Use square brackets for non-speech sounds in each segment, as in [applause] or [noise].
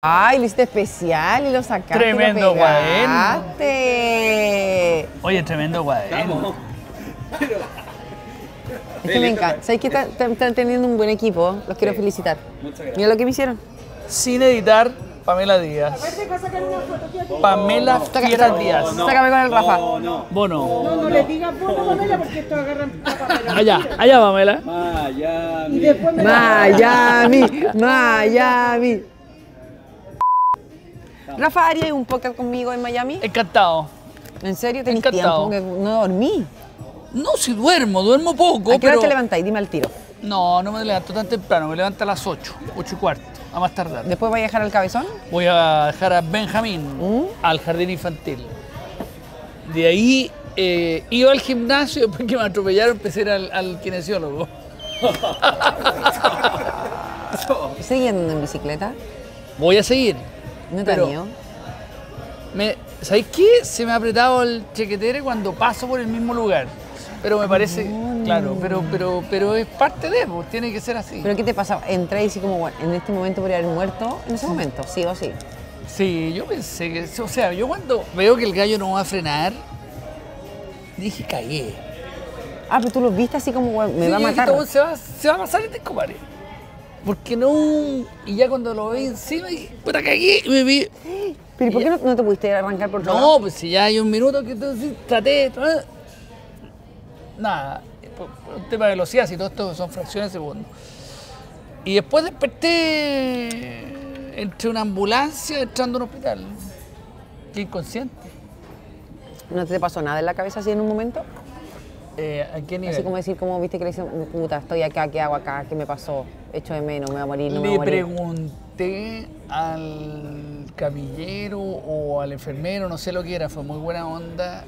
Ay, lo hiciste especial y lo sacaste. Tremendo pegaste. Oye, tremendo guadén. Es que me encanta. ¿Sabes que están, teniendo un buen equipo? Los quiero felicitar. Mira lo que me hicieron. Sin editar, Pamela Díaz. Pamela Fiera Díaz. Sácame con el Rafa. Bono. No le digas bono, Pamela, porque esto agarran a Pamela. Allá, allá, Pamela. Y después me Miami, Miami. Rafa, ¿harías un podcast conmigo en Miami? Encantado. ¿En serio? ¿Tenés Encantado. tiempo? Que no dormí. No, si duermo, duermo poco, ¿A qué hora te levantáis? Dime al tiro. No, no me levanto tan temprano, me levanto a las 8, 8 y cuarto, a más tardar. ¿Después vais a dejar al cabezón? Voy a dejar a Benjamín ¿Mm? al jardín infantil. De ahí eh, iba al gimnasio, después que me atropellaron empecé a ir al, al kinesiólogo. [laughs] ¿Seguís andando en bicicleta? Voy a seguir. ¿No te Pero-? Me, ¿Sabéis qué? Se me ha apretado el chequetere cuando paso por el mismo lugar. Pero me parece, claro, pero, pero, pero es parte de, pues, tiene que ser así. ¿Pero qué te pasa? Entré y así como, bueno, en este momento podría haber muerto. En ese momento, sí o sí. Sí, yo pensé que, o sea, yo cuando veo que el gallo no va a frenar, dije, cagué. Ah, pero tú lo viste así como, me Sí, va a matar. "Todo se va, se va a pasar este compadre. Porque no. Y ya cuando lo vi encima, dije, puta, cagué. Y me vi. ¿Pero ¿y por qué no, no te pudiste arrancar por otro No, lado? pues si ya hay un minuto que entonces traté. tra- Nada, por, por un tema de velocidad, si todo esto son fracciones de segundo. Y después desperté entre una ambulancia entrando a un hospital. Qué inconsciente. ¿No te pasó nada en la cabeza así en un momento? Eh, ¿A qué nivel? Así como decir, como viste que le dicen, puta, estoy acá, ¿qué hago acá? ¿Qué me pasó? Echo de menos, me voy a morir, no me voy Le a morir. pregunté al camillero o al enfermero, no sé lo que era, fue muy buena onda.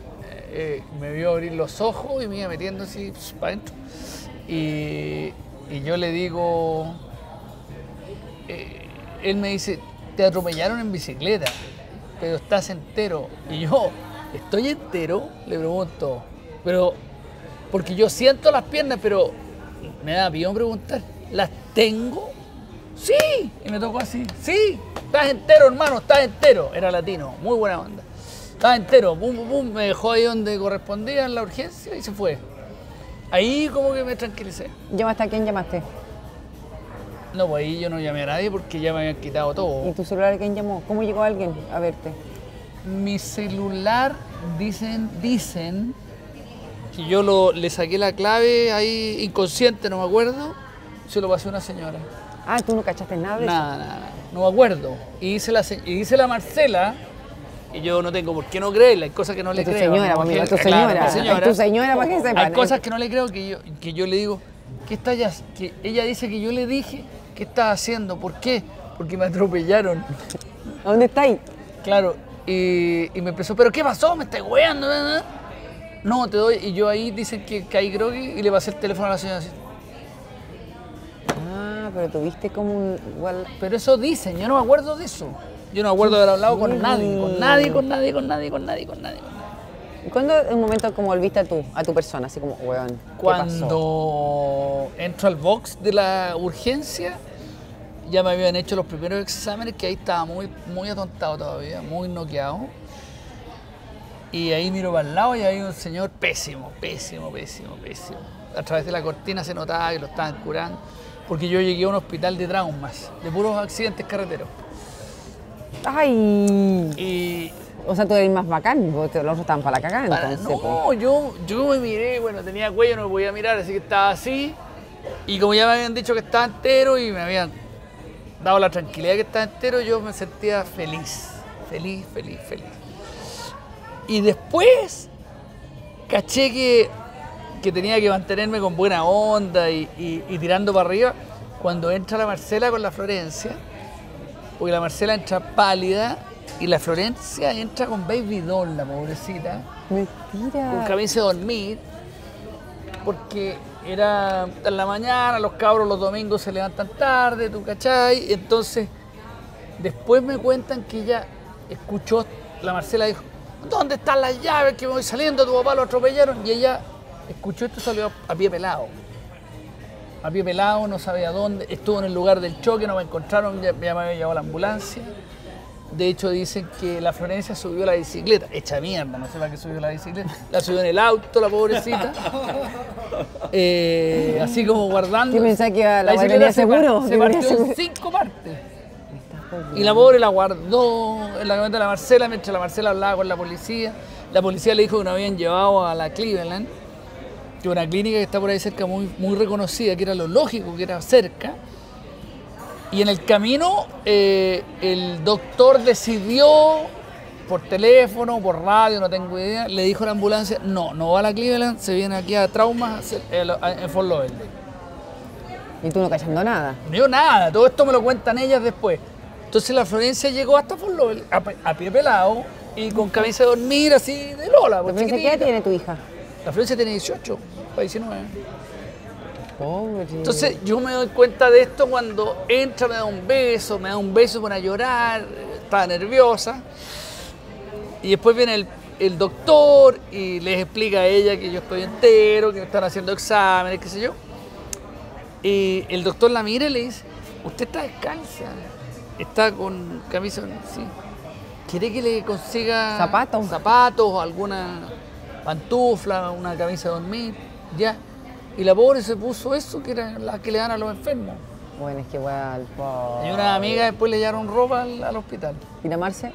eh, me vio abrir los ojos y me iba metiendo así para adentro. Y, y yo le digo, eh, él me dice, te atropellaron en bicicleta, pero estás entero. Y yo, ¿estoy entero? Le pregunto, pero porque yo siento las piernas, pero me da pío preguntar, ¿las tengo? Sí, y me tocó así, sí, estás entero hermano, estás entero. Era latino, muy buena onda. Estás entero, pum, pum, pum, me dejó ahí donde correspondía en la urgencia y se fue. Ahí como que me tranquilicé. ¿Llamaste a quién llamaste? No, pues ahí yo no llamé a nadie porque ya me habían quitado ¿Y todo. tu celular quién llamó? ¿Cómo llegó alguien a verte? Mi celular, dicen, dicen que yo lo, le saqué la clave ahí inconsciente, no me acuerdo, se lo pasé a una señora. Ah, tú no cachaste nada de eso. Nada, nada, no me acuerdo. Y dice la, y dice la Marcela, y yo no tengo por qué no creerle, hay cosas que no le tu creo. señora, tu señora. tu señora para que sepan. Hay cosas que no le creo que yo, que yo le digo, ¿qué está ya? Que ella dice que yo le dije, ¿qué estás haciendo? ¿Por qué? Porque me atropellaron. ¿A dónde estáis? Claro, y, y me empezó, ¿pero qué pasó? ¿Me estás weando? ¿verdad? No, te doy. Y yo ahí dicen que caí groggy y le pasé el teléfono a la señora así. Ah, pero tuviste como un... Igual... Pero eso dicen, yo no me acuerdo de eso. Yo no me acuerdo de haber hablado con nadie, con nadie, con nadie, con nadie, con nadie, con nadie. con nadie. ¿Cuándo en un momento como volviste a tu, a tu persona? Así como, weón, ¿qué pasó? Cuando entro al box de la urgencia, ya me habían hecho los primeros exámenes, que ahí estaba muy, muy atontado todavía, muy noqueado. Y ahí miro para el lado y hay un señor pésimo, pésimo, pésimo, pésimo. A través de la cortina se notaba que lo estaban curando, porque yo llegué a un hospital de traumas, de puros accidentes carreteros. ¡Ay! Y O sea, tú eres más bacán, porque los otros estaban para la cagada, Para- entonces. no, yo, yo me miré, bueno, tenía cuello, no me podía mirar, así que estaba así. Y como ya me habían dicho que estaba entero y me habían dado la tranquilidad que estaba entero, yo me sentía feliz, feliz, feliz, feliz. Y después caché que, que tenía que mantenerme con buena onda y, y- y tirando para arriba cuando entra la Marcela con la Florencia, porque la Marcela entra pálida y la Florencia entra con baby doll, la pobrecita con Mentira. camisa de dormir, porque era en la mañana, los cabros los domingos se levantan tarde, ¿tú cachai? Entonces, después me cuentan que ella escuchó, la Marcela dijo, ¿dónde están las llaves que me voy saliendo? Tu papá lo atropellaron. Y ella escuchó esto y salió a pie pelado. a pie pelado, no sabía dónde, estuvo en el lugar del choque, no me encontraron, ya, ya me había llevado la ambulancia. De hecho, dicen que la Florencia subió la bicicleta, hecha mierda, no sé para qué subió la bicicleta. La subió en el auto, la pobrecita. [laughs] Eh, así como guardando. Yo pensaba que la bicicleta se par- seguro, Se partió en cinco partes. Y la pobre la guardó en la camioneta de la Marcela mientras la Marcela hablaba con la policía. La policía le dijo que nos habían llevado a la Cleveland, que una clínica que está por ahí cerca, muy, muy reconocida, que era lo lógico, que era cerca. Y en el camino eh, el doctor decidió, por teléfono, por radio, no tengo idea, le dijo a la ambulancia, no, no va a la Cleveland, se viene aquí a traumas en Fort Lauderdale. Y tú no cachando nada. No digo nada, todo esto me lo cuentan ellas después. Entonces la Florencia llegó hasta Fort Lauderdale a, pie pelado y con camisa de dormir así de Lola. pues, ¿Pero ¿Qué edad tiene tu hija? La Florencia tiene 18, para 19. Pobre. Entonces yo me doy cuenta de esto cuando entra, me da un beso, me da un beso para llorar, estaba nerviosa. Y después viene el, el doctor y les explica a ella que yo estoy entero, que me están haciendo exámenes, qué sé yo. Y el doctor la mira y le dice, usted está descalza, está con camisa, sí. ¿Quiere que le consiga Zapatos. zapatos o alguna pantufla, una camisa de dormir? Ya. Y la pobre se puso eso, que era la que le dan a los enfermos. Bueno, es que igual, po. Y una amiga después le llevaron ropa al, al hospital. ¿Y la Marce?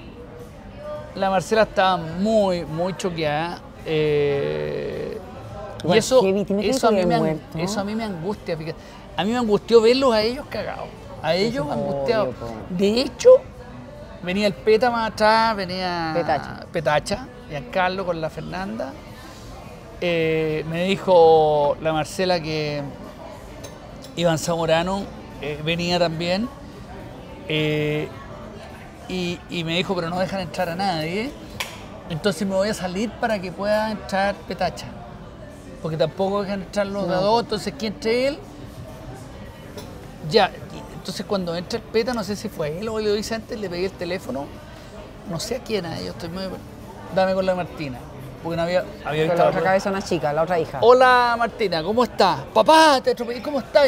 La Marcela estaba muy, muy choqueada. eh, y eso, heavy, ¿te imaginas eso, a mí me, an- eso a mí me angustia. fíjate. A mí me angustió verlos a ellos cagados. A ellos angustiados. De hecho, venía el Peta más atrás, venía Petacha. Petacha, Giancarlo con la Fernanda. Eh, me dijo la Marcela que Iván Zamorano eh, venía también. eh, y, y me dijo, pero no dejan entrar a nadie. Entonces me voy a salir para que pueda entrar Petacha. Porque tampoco dejan entrar los a dos. Entonces que entre él. Ya. Entonces cuando entra el Peta, no sé si fue él o lo hice antes, le pegué el teléfono. No sé a quién a ellos, estoy muy... Dame con la Martina. Porque no había, había Pero visto la otra cabeza una chica, la otra hija. Hola Martina, ¿cómo estás? Papá, te atropellé, ¿cómo estás?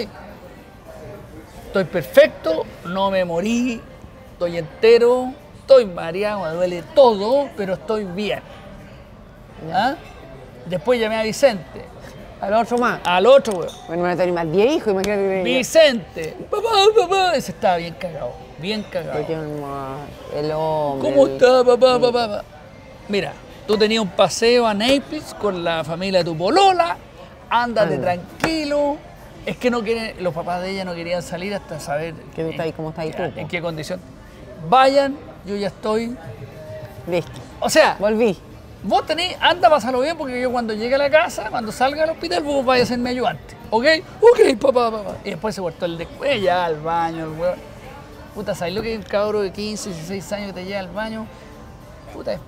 Estoy perfecto, no me morí, estoy entero, estoy mareado, me duele todo, pero estoy bien. ¿Ah? Después llamé a Vicente, Al otro más. al otro, weón. Bueno, van a tener más 10 hijos, imagínate que Vicente, papá, papá, ese estaba bien cagado, bien cagado. Ma- el hombre. ¿Cómo el- está, papá, papá, papá? Mira, tú tenías un paseo a Naples con la familia de tu polola, ándate Anda. tranquilo. Es que no quieren, los papás de ella no querían salir hasta saber Que tú estás ahí, cómo estás ahí tú, en, qué condición. Vayan, yo ya estoy. Listo. O sea, Volví. vos tenés, anda, pásalo bien, porque yo cuando llegue a la casa, cuando salga del hospital, vos vayas a ser mi ayudante. ¿Ok? Ok, papá, papá. Y después se cortó el después, ya al baño, el huevo. Puta, ¿sabes lo que es un cabro de 15, 16 años que te lleva al baño? Puta, es,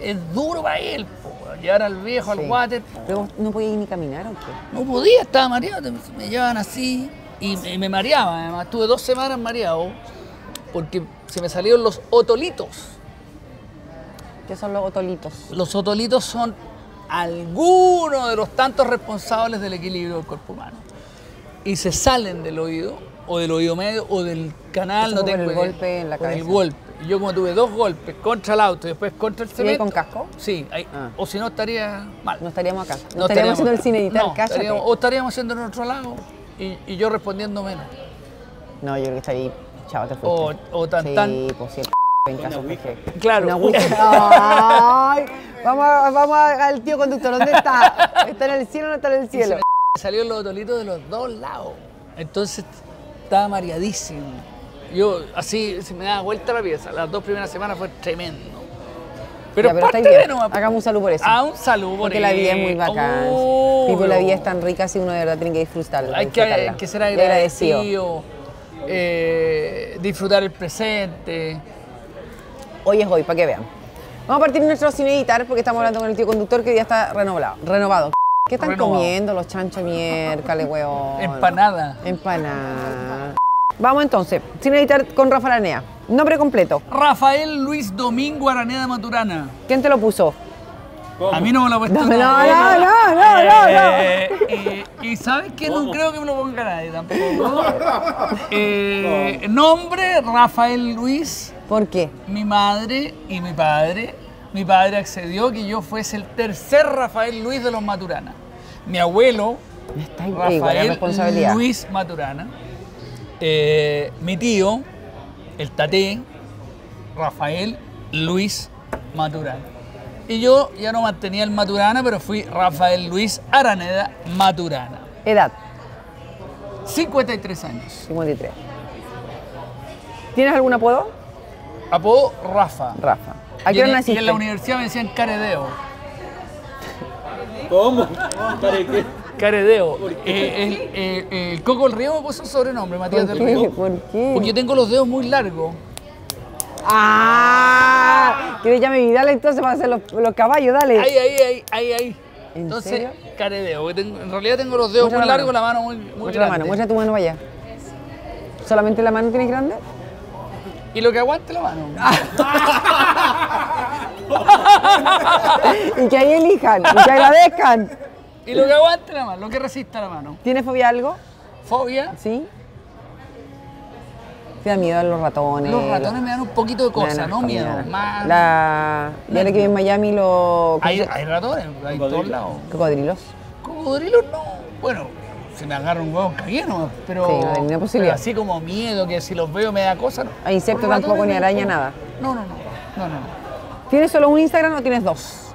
es duro para él, po, llevar al viejo Sí. al water. po. Pero vos no podías ni caminar, ¿o qué? No podía, estaba mareado, me- me llevaban así y me, me mareaba. Además, estuve dos semanas mareado porque se me salieron los otolitos. ¿Qué son los otolitos? Los otolitos son algunos de los tantos responsables del equilibrio del cuerpo humano. Y se salen del oído, o del oído medio, o del canal, Eso no tengo el golpe en la Por el cabeza. golpe. Y yo como tuve dos golpes contra el auto y después contra el ¿Y ahí cemento. con casco? Sí, ahí- Ah. o si no estaría mal. No estaríamos acá. No, No estaríamos haciendo el cine editar, no, estaríamos- o estaríamos haciendo en otro lado y, y yo respondiendo menos. No, yo creo que está ahí. Chao, te O, fuiste. o tan sí, tan. pues sí, en casa. Claro. [laughs] Ay, vamos, a- vamos a- al tío conductor, ¿dónde está? ¿Está en el cielo o no está en el Y se cielo? me salieron los otolitos de los dos lados. Entonces estaba mareadísimo. Yo así se me daba vuelta la pieza. Las dos primeras semanas fue tremendo. Pero, Ya, pero parte de. Hagamos un salud por eso. Ah, un saludo por Porque la vida es muy bacán. Obvio. Tipo, la vida es tan rica si uno de verdad tiene que disfrutarla. Hay que, disfrutarla. hay que ser agradecido. eh, disfrutar el presente. Hoy es hoy, para que vean. Vamos a partir nuestro cine editar porque estamos hablando con el tío conductor que ya está renovado. renovado. ¿Qué están Renovado. comiendo los chanchos miércoles, weón? Empanada. Empanada. Vamos entonces, cine editar con Rafa Aranea. Nombre completo. Rafael Luis Domingo Araneda Maturana. ¿Quién te lo puso? A mí no me lo ha puesto No, no, no, no, no, no, no. Eh, eh, y ¿sabes qué? No creo que me lo ponga nadie tampoco. [laughs] Eh, nombre, Rafael Luis. ¿Por qué? mi madre y mi padre. Mi padre accedió que yo fuese el tercer Rafael Luis de los Maturana. Mi abuelo, Está igual la Rafael responsabilidad. Luis Maturana. Eh, mi tío, el taté, Rafael Luis Maturana. Y yo ya no mantenía el Maturana, pero fui Rafael Luis Araneda Maturana. Edad, 53 años. 53. ¿Tienes algún apodo? Apodo Rafa. Rafa. ¿A qué Y hora en- y en la universidad me decían Caredeo. ¿Cómo? ¿Para qué? Caredeo. Eh, el, eh, el Coco el Río me puso un sobrenombre, Matías ¿Por del qué? Río. ¿Por qué? Porque yo tengo los dedos muy largos. ¡Ah! ¿Quieres llame Vidal entonces para hacer los, los caballos? Dale. Ahí, ahí, ahí, ahí, ahí. ¿En Entonces, serio? Caredeo. tengo- en realidad tengo los dedos Muestra muy la largos, la mano muy, muy muestra la grande. mano, muestra tu mano vaya. ¿Solamente la mano tienes grande? Y lo que aguante la mano. [laughs] Y que ahí elijan, y que agradezcan. Y lo que aguante la mano, lo que resista la mano. ¿Tienes fobia a algo? Fobia. ¿Sí? ¿Te da miedo a los ratones? Los ratones me dan un poquito de Me dan cosa, asco, no miedo. Más. La... Y ahora que vive en Miami los Hay, hay ratones, hay todos lados. cocodrilos. Cocodrilos no. Bueno, se me agarra un huevo cagueno, pero. Sí, no hay posibilidad. pero así como miedo, que si los veo me da cosa. no. A insectos tampoco, ni araña, nada. No, no, no. No, no, no. ¿Tienes solo un Instagram o tienes dos?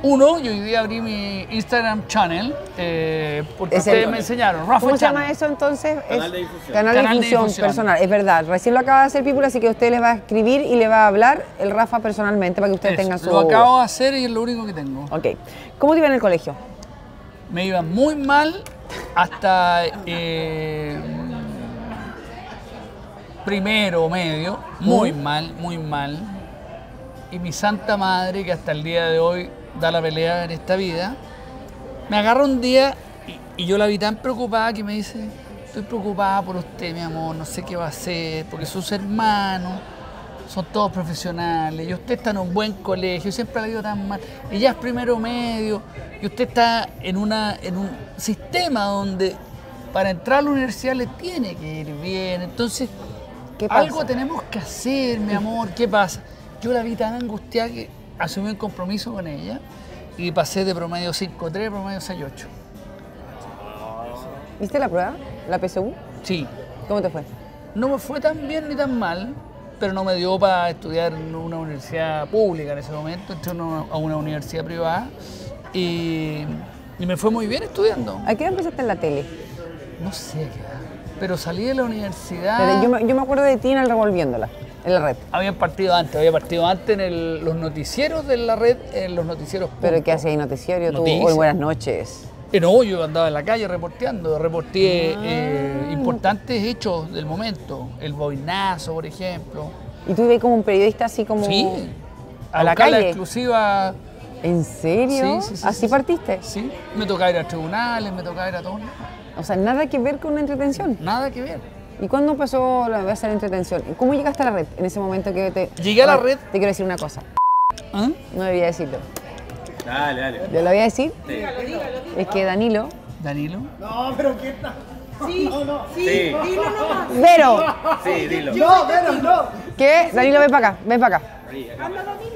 Uno, yo hoy día abrí mi Instagram channel eh, porque Es el- ustedes me enseñaron. Rafa ¿Cómo se llama eso entonces? Canal de difusión. Canal, de Canal de difusión difusión. personal, es verdad. Recién lo acaba de hacer People, así que usted le va a escribir y le va a hablar el Rafa personalmente para que usted Eso, tenga su... Lo acabo de hacer y es lo único que tengo. Ok. ¿Cómo te iba en el colegio? Me iba muy mal hasta eh, primero medio, muy mal, muy mal. Y mi santa madre, que hasta el día de hoy da la pelea en esta vida, me agarra un día y, y yo la vi tan preocupada que me dice, estoy preocupada por usted, mi amor, no sé qué va a hacer, porque sus hermanos son todos profesionales y usted está en un buen colegio, siempre la ha ido tan mal, ya es primero medio, y usted está en, una, en un sistema donde para entrar a la universidad le tiene que ir bien, entonces ¿Qué pasa? algo tenemos que hacer, mi amor, ¿qué pasa? Yo la vi tan angustiada que asumí un compromiso con ella y pasé de promedio 5.3 a promedio 6.8. ¿Viste la prueba? ¿La PSU? Sí, ¿Cómo te fue? no me fue tan bien ni tan mal, pero no me dio para estudiar en una universidad pública en ese momento, entré a una- universidad privada y, y me fue muy bien estudiando. ¿A qué hora empezaste en la tele? No sé qué edad, pero salí de la universidad. Pero yo, me, yo me acuerdo de ti en el Revolviéndola, en la red. Habían partido antes, había partido antes en el- los noticieros de la red, en los noticieros. ¿Pero qué hacías ahí noticiario tú? Hoy buenas noches. Eh, no, yo andaba en la calle reporteando, reporté Ah. eh, importantes hechos del momento, el boinazo, por ejemplo. ¿Y tú ibas como un periodista así como... Sí, ¿A la calle? exclusiva. ¿En serio? Sí, sí, sí, ¿Así sí, sí. partiste? Sí, me tocaba ir a tribunales, me tocaba ir a todo. O sea, nada que ver con una entretención. Nada que ver. ¿Y cuándo empezó la, a hacer entretención? ¿Cómo llegaste a la red en ese momento que te... Llegué a la ver, red. Te quiero decir una cosa. ¿Ah? No debía decirlo. Dale, dale. Yo lo voy a decir. Es que Danilo... Danilo. No, pero ¿quién [laughs] está? Sí. Dilo nomás. ¡Vero! Sí, dilo. No, pero no. ¿Qué? Danilo, ven para acá, ven para acá.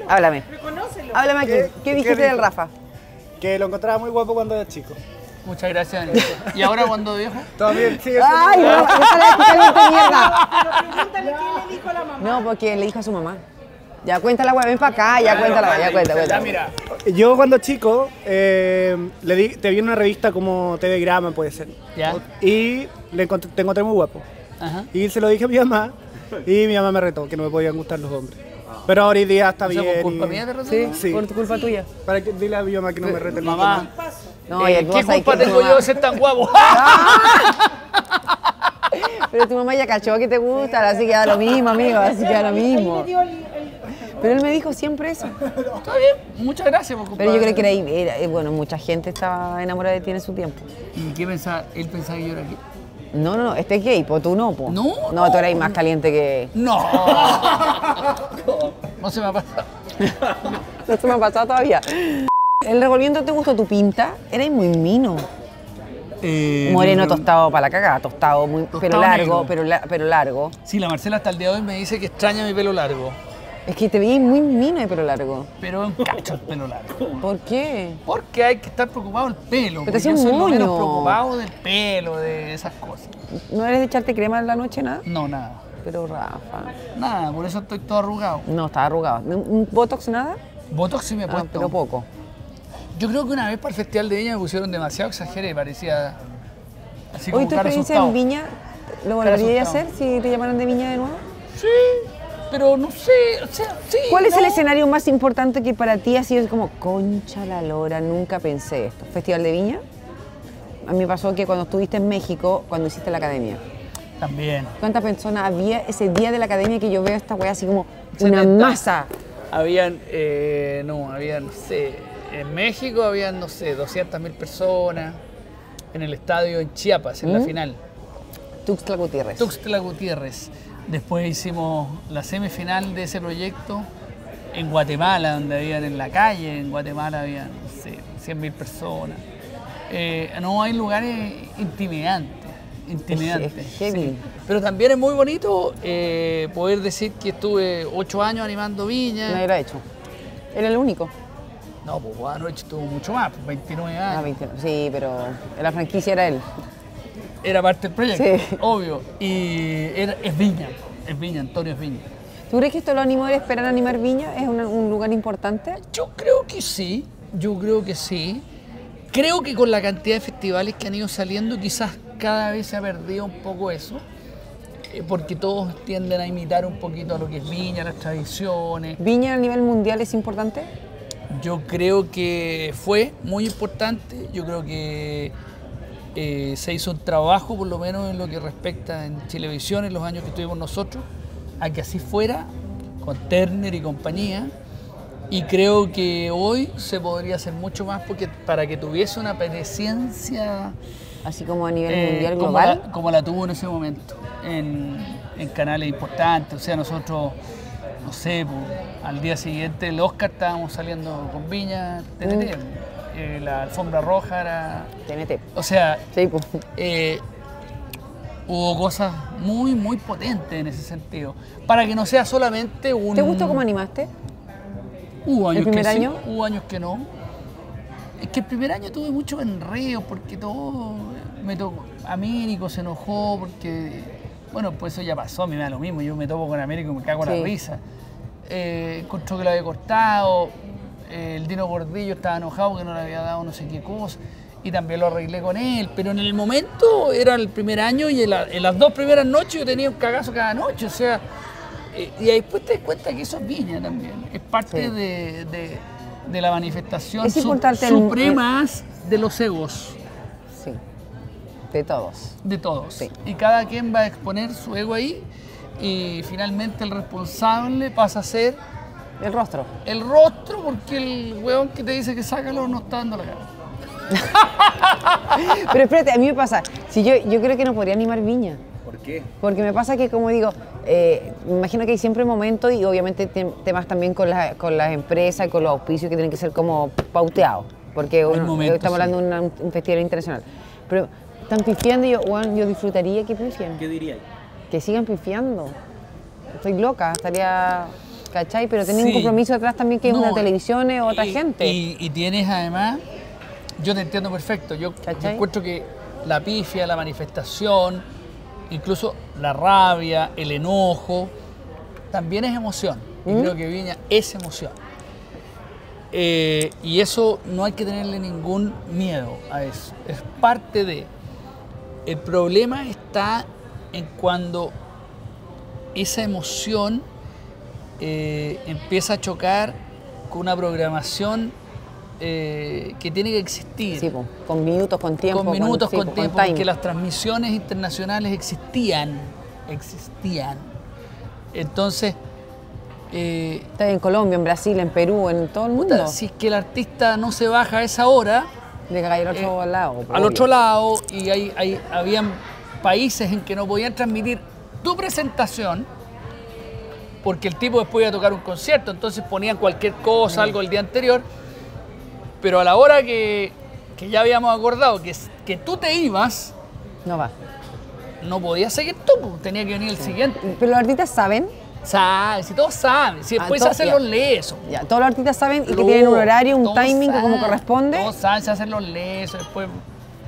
Háblame. Reconócelo. Háblame aquí. ¿Qué- ¿Qué qué dijiste del Rafa? Que lo encontraba muy guapo cuando era chico. Muchas gracias, Danilo. ¿Y ahora cuando viejo? Todavía sigue siendo ¡Ay, no! guapo. ¡Déjale de caliente mierda! Pregúntale qué le dijo a la mamá. No, porque le dijo a su mamá. Ya cuenta la weá, ven para acá, ya cuéntala, ya cuenta, cuenta. mira. Yo cuando chico eh, le di, te vi en una revista como TV Grama, puede ser. Ya. Y le encontré, te encontré muy guapo. Ajá. Y se lo dije a mi mamá y mi mamá me retó que no me podían gustar los hombres. Pero ahora hoy día está O sea, bien. por culpa y- mía te retó. Sí, Sí. por tu culpa tuya. Para que dile a mi mamá que no me rete nunca Mamá. No, eh, ¿qué culpa tengo yo de ser tan guapo? [laughs] Pero tu mamá ya cachó que te gusta, así que da lo mismo, amigo, así que da lo mismo. Pero él me dijo siempre eso. Está bien, muchas gracias por Pero yo creo que era, ahí, era- eh, bueno, mucha gente estaba enamorada de ti en su tiempo. ¿Y qué pensaba? ¿Él pensaba que yo era gay? No, no, no, este es gay, pues tú no, pues. No, No, no. tú eras más caliente que... No. [laughs] No se me ha pasado. No se me ha pasado todavía. ¿El revolviendo te gustó tu pinta? Eres muy mino. Eh, Moreno tostado para la cagada, tostado, muy, pero Tostado largo, pero, la- pero largo. Sí, la Marcela hasta el día de hoy me dice que extraña mi pelo largo. Es que te veías muy mino de pelo largo. Pero en cacho el pelo largo. ¿Por qué? Porque hay que estar preocupado del pelo. Pero te un soy menos moño. preocupado del pelo, de esas cosas. ¿No eres de echarte crema en la noche, nada? No, nada. Pero Rafa. Nada, por eso estoy todo arrugado. No, estaba arrugado. ¿Un un botox nada? Botox sí me he Ah, puesto. pero poco. Yo creo que una vez para el Festival de Viña me pusieron demasiado exageré, parecía así como Hoy tu experiencia asustado. en Viña, ¿lo volverías a hacer si te llamaran de Viña de nuevo? Sí, pero no sé, o sea, sí. ¿Cuál es el escenario más importante que para ti ha sido como, concha la lora, nunca pensé esto? ¿Festival de Viña? A mí me pasó que cuando estuviste en México, cuando hiciste la academia, También. ¿cuántas personas había ese día de la academia que yo veo esta weá así como una 70. masa? Habían, eh, no, habían, no sé, en México habían, no sé, 200 mil personas en el estadio en Chiapas, en la ¿Mm? final. Tuxtla Gutiérrez. Tuxtla Gutiérrez. Después hicimos la semifinal de ese proyecto en Guatemala, donde habían en la calle, en Guatemala habían, no sé, 100 mil personas. Eh, no, hay lugares intimidantes, intimidantes. Es heavy. sí. Pero también es muy bonito eh, poder decir que estuve ocho años animando Viña. Nadie lo ha hecho. Era el único. No, pues anoche estuvo mucho más, pues, 29 años. Ah, 20. Sí, pero la franquicia era él. Era parte del proyecto, Sí. obvio. Y era- es Viña, es Viña, Antonio es Viña. ¿Tú crees que esto lo animó a esperar a animar Viña? ¿Es una- un lugar importante? Yo creo que sí, yo creo que sí. Creo que con la cantidad de festivales que han ido saliendo, quizás cada vez se ha perdido un poco eso, eh, porque todos tienden a imitar un poquito a lo que es Viña, las tradiciones. ¿Viña a nivel mundial es importante? Yo creo que fue muy importante, yo creo que eh, se hizo un trabajo, por lo menos en lo que respecta en Chilevisión, en los años que estuvimos nosotros, a que así fuera, con Turner y compañía. Y creo que hoy se podría hacer mucho más porque para que tuviese una presencia Así como a nivel eh, mundial como, global. la, como la tuvo en ese momento, en, en canales importantes. O sea, nosotros, no sé, po, al día siguiente el Oscar estábamos saliendo con Viña, TNT. eh, la alfombra roja era. TNT. O sea, Sí, pues. eh, hubo cosas muy, muy potentes en ese sentido. Para que no sea solamente un. ¿Te gustó cómo animaste? Hubo años ¿El primer que sí, año? hubo años que no. Es que el primer año tuve mucho enreo porque todo me tocó. Américo se enojó porque, bueno, pues eso ya pasó, a mí me da lo mismo. Yo me topo con Américo y me cago en Sí. la risa. Eh, encontró que lo había cortado. eh, el Dino Gordillo estaba enojado porque no le había dado no sé qué cosa. Y también lo arreglé con él. Pero en el momento era el primer año y en, la- en las dos primeras noches yo tenía un cagazo cada noche. O sea, eh, y después te das cuenta que eso es viña también. Es parte Sí. de, de- de la manifestación Es su- el- supremas de los egos. De todos. de todos. Sí. Y cada quien va a exponer su ego ahí y finalmente el responsable pasa a ser El rostro. el rostro porque el weón que te dice que sácalo no está dando la cara. [laughs] Pero espérate, a mí me pasa. Si yo, yo creo que no podría animar Viña. ¿Por qué? Porque me pasa que, como digo, eh, me imagino que hay siempre momentos y obviamente tem- temas también con, las- con las empresas y con los auspicios que tienen que ser como pauteados. Porque uno- estamos hablando de una- un festival internacional. Pero están pifiando y yo, bueno, yo disfrutaría que pifien. ¿Qué dirías? Que sigan pifiando. Estoy loca, estaría. ¿Cachai? Pero tener un Sí. compromiso atrás también que es una televisión es otra y- gente. Y, y tienes además, yo te entiendo perfecto, yo, encuentro que la pifia, la manifestación, incluso la rabia, el enojo, también es emoción. Y creo que Viña es emoción. Eh, y eso no hay que tenerle ningún miedo a eso. Es parte de. El problema está en cuando esa emoción eh, empieza a chocar con una programación eh, que tiene que existir. Sí, con minutos, con tiempo. con minutos, sí, con, po, tiempo, porque las transmisiones internacionales existían. Existían. Entonces, eh, Está en Colombia, en Brasil, en Perú, en todo el mundo. si es que el artista no se baja a esa hora, De que al otro eh, lado. al otro lado, y hay, hay- habían países en que no podían transmitir tu presentación porque el tipo después iba a tocar un concierto, entonces ponían cualquier cosa, algo el día anterior. Pero a la hora que, que ya habíamos acordado que, que tú te ibas, No va. no podías seguir tú, pues, tenía que venir el siguiente. Pero los artistas saben, Sabes, si todos saben, si Ah, después to- se hacen ya. los lesos. ya, todos los artistas saben y que tienen un horario, un timing que como saben, corresponde. Todos saben, se hacen los lesos, después.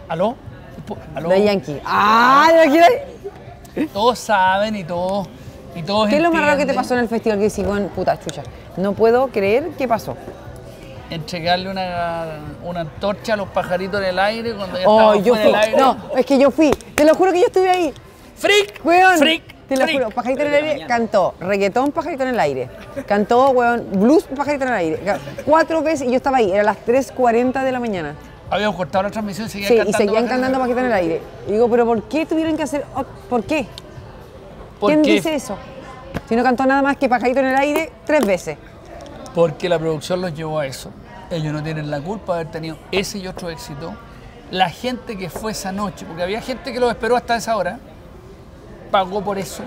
¿Aló? Después- ¿Aló? De Yankee. ¡Ah! ¿te imaginas? Todos saben y todos. Y todos ¿Qué es lo más raro que te pasó en el festival que decís, bueno, puta chucha? No puedo creer qué pasó. Entregarle una, una antorcha a los pajaritos en el aire cuando ya Oh, yo fui. del aire. No, es que yo fui. Te lo juro que yo estuve ahí. ¡Freak! Weón. ¡Freak! Te lo juro. Pajarito en el aire cantó. Reggaetón, pajarito en el aire. Cantó, weón, blues, pajarito en el aire. Cuatro veces y yo estaba ahí. Era las 3.40 de la mañana. Habíamos cortado la transmisión y seguían Sí, y cantando. seguían Pajarito. cantando pajarito en el aire. Y digo, pero ¿por qué tuvieron que hacer? ¿Por qué? ¿Quién dice eso? Si no cantó nada más que pajarito en el aire tres veces. Porque la producción los llevó a eso. Ellos no tienen la culpa de haber tenido ese y otro éxito. La gente que fue esa noche, porque había gente que los esperó hasta esa hora, pagó por eso.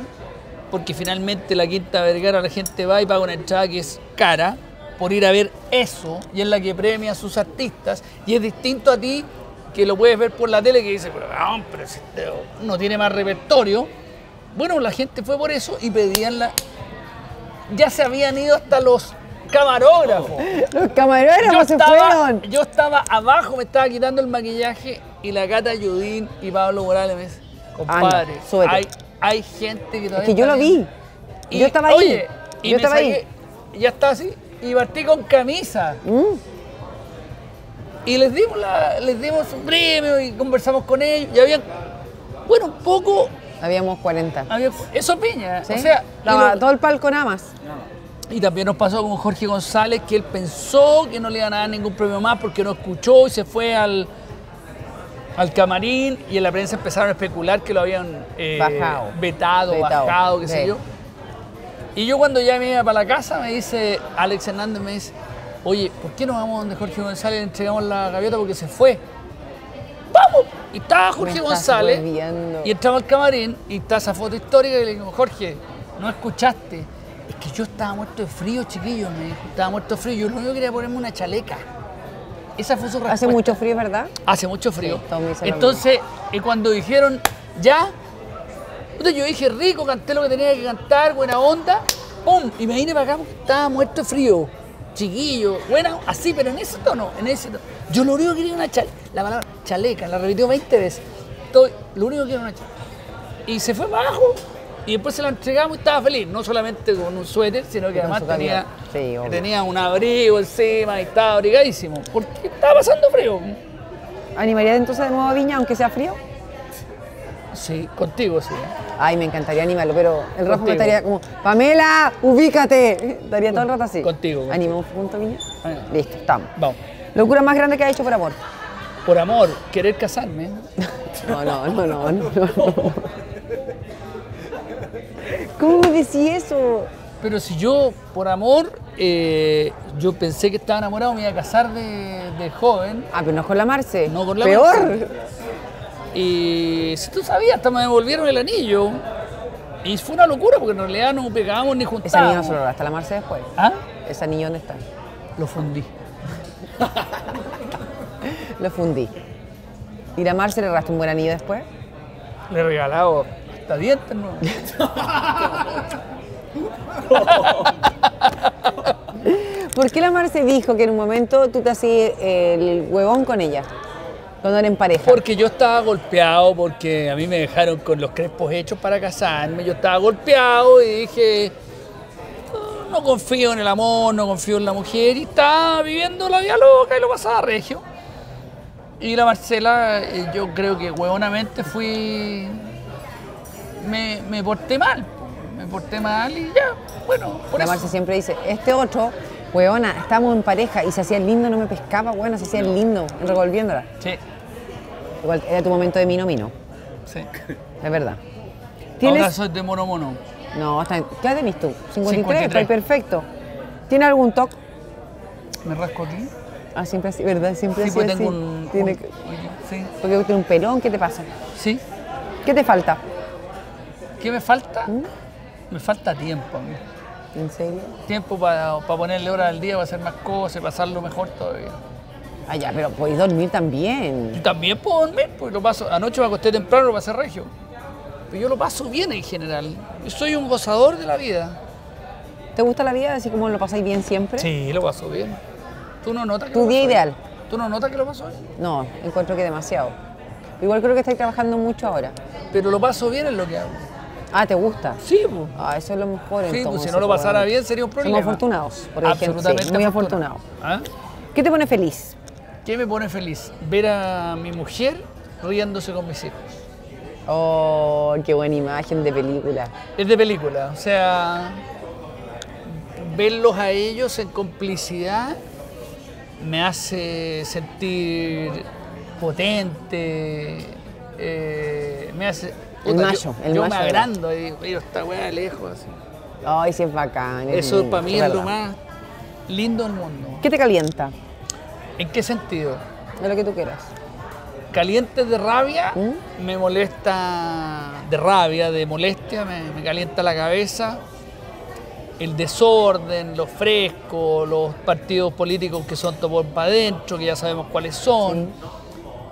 Porque finalmente la Quinta Vergara la gente va y paga una entrada que es cara por ir a ver eso y es la que premia a sus artistas. Y es distinto a ti que lo puedes ver por la tele que dice, pero, ah, pero si este no tiene más repertorio. Bueno, la gente fue por eso y pedían la, ya se habían ido hasta los camarógrafos. [laughs] Los camarógrafos se fueron. yo estaba abajo, me estaba quitando el maquillaje y la Cata Judín y Pablo Morales me dice, compadre, Anda, súbete". hay, hay gente que Es todavía que yo lo vi. viendo". Y, Yo estaba ahí. Oye, y Yo estaba ahí. Ya estaba así y partí con camisa. Mm. Y les dimos, la- les dimos un premio y conversamos con ellos. Y había, bueno, un poco, Habíamos 40. había, eso piña. ¿Sí? O sea, lo- todo el palco nada más. Y también nos pasó con Jorge González, que él pensó que no le iban a dar ningún premio más porque no escuchó y se fue al, al camarín y en la prensa empezaron a especular que lo habían eh, Bajado. vetado, Vetado, bajado, qué sé yo. Y yo cuando ya me iba para la casa me dice, Alex Hernández me dice, oye, ¿por qué no vamos donde Jorge González y le entregamos la gaviota porque se fue? ¡Vamos! Y estaba Jorge González y entraba al camarín y está esa foto histórica y le digo, Jorge, no escuchaste. Es que yo estaba muerto de frío, chiquillo, me dijo. Estaba muerto de frío. Yo lo único que quería ponerme una chaleca. Esa fue su respuesta. Hace mucho frío, ¿verdad? Hace mucho frío. Sí, Entonces, y cuando dijeron, ya, yo dije rico, canté lo que tenía que cantar, buena onda, ¡pum! Y me vine para acá porque estaba muerto de frío. Chiquillo, bueno, así, pero en ese tono, en ese tono. Yo lo único que quería era una chaleca, la palabra chaleca, la repitió 20 veces. Estoy, lo único que quería era una chaleca. Y se fue para abajo. Y después se la entregamos y estaba feliz, no solamente con un suéter, sino que además tenía. Sí, tenía un abrigo encima y estaba abrigadísimo. Porque estaba pasando frío. ¿Animaría entonces de nuevo a Viña, aunque sea frío? Sí, contigo sí. Ay, me encantaría animarlo, pero el Rafa me estaría como, Pamela, ubícate. Estaría todo el rato así. Contigo, contigo. ¿Animamos juntos, Viña? Ah. Listo, estamos. Vamos. Locura más grande que ha hecho por amor. Por amor, querer casarme. [laughs] No, no, no, no, no. no. ¿Cómo me decís eso? Pero si yo, por amor, eh, yo pensé que estaba enamorado, me iba a casar de, de joven. Ah, pero no con la Marce. No con la Peor. Marce. Y si tú sabías, hasta me devolvieron el anillo. Y fue una locura porque en realidad no pegábamos ni Ese niño no juntábamos. se lo lograste la Marce después. ¿Ah? Ese niño dónde está. Lo fundí. [laughs] Lo fundí. ¿Y la Marce le lograste un buen anillo después? Le he regalado hasta dientes, ¿no? [laughs] ¿Por qué la Marce dijo que en un momento tú te hacías el huevón con ella? Cuando eran pareja. Porque yo estaba golpeado, porque a mí me dejaron con los crespos hechos para casarme. Yo estaba golpeado y dije, "Ah, no confío en el amor, no confío en la mujer. Y estaba viviendo la vida loca y lo pasaba regio. Y la Marcela, eh, yo creo que huevonamente fui. Me, me porté mal. Me porté mal y ya, bueno, por La eso. Marce siempre dice, este otro, huevona, estamos en pareja y se hacía el lindo, no me pescaba, bueno, se hacía el lindo, revolviéndola. Sí, Igual era tu momento de mino mino, sí. es verdad. Ahora ¿Tienes? soy de mono mono. No, está, ¿qué tenés tú? 53, 53. está perfecto. ¿Tienes algún toque? Me rasco aquí. Ah, siempre así, ¿verdad? Siempre Sí, así, pues así. tengo un. Tiene un- Sí. Porque tiene un pelón, ¿qué te pasa? Sí. ¿Qué te falta? ¿Qué me falta? ¿Mm? Me falta tiempo a mí. ¿En serio? Tiempo para ponerle horas al día, para hacer más cosas, pasarlo mejor todavía. Ah, ya, pero podéis dormir también. Y también puedo dormir, porque lo paso, anoche me acosté temprano, lo pasé regio. Pero yo lo paso bien en general. Yo soy un gozador de la vida. ¿Te gusta la vida así como lo pasáis bien siempre? Sí, lo paso bien. ¿Tú no notas que ¿Tu lo día paso ideal? bien? ¿Tú no notas que lo paso bien? No, encuentro que demasiado. Igual creo que estáis trabajando mucho ahora. Pero lo paso bien en lo que hago. Ah, ¿te gusta? Sí, pues. Ah, eso es lo mejor Sí, pues si no lo pasara bien sería un problema. Somos afortunados. porque hay gente- Absolutamente sí, muy afortunado. afortunados. ¿Ah? ¿Qué te pone feliz? ¿Qué me pone feliz? Ver a mi mujer riéndose con mis hijos. Oh, qué buena imagen de película. Es de película, o sea, verlos a ellos en complicidad me hace sentir potente, eh, me hace... El yo- macho, el yo, macho me de- agrando y digo, "Mira, esta weá lejos. así. Ay, sí es bacán. es Eso para mí es lo más lindo del mundo. ¿Qué te calienta? ¿En qué sentido? De lo que tú quieras. Caliente de rabia, ¿Mm? me molesta, de rabia, de molestia, me, me calienta la cabeza. El desorden, lo fresco, los partidos políticos que son todo para adentro, que ya sabemos cuáles son.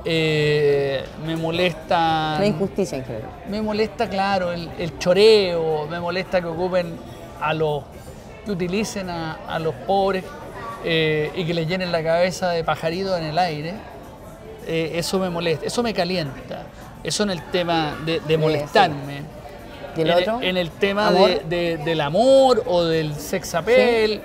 Eh, me molesta. La injusticia en general. Me molesta, claro, el, el choreo, me molesta que ocupen a los, que utilicen a, a los pobres eh, y que les llenen la cabeza de pajaritos en el aire. Eh, eso me molesta, eso me calienta. Eso en el tema de, de molestarme. ¿Y el en, otro? en el tema ¿Amor? de- de- del amor o del sex appeal,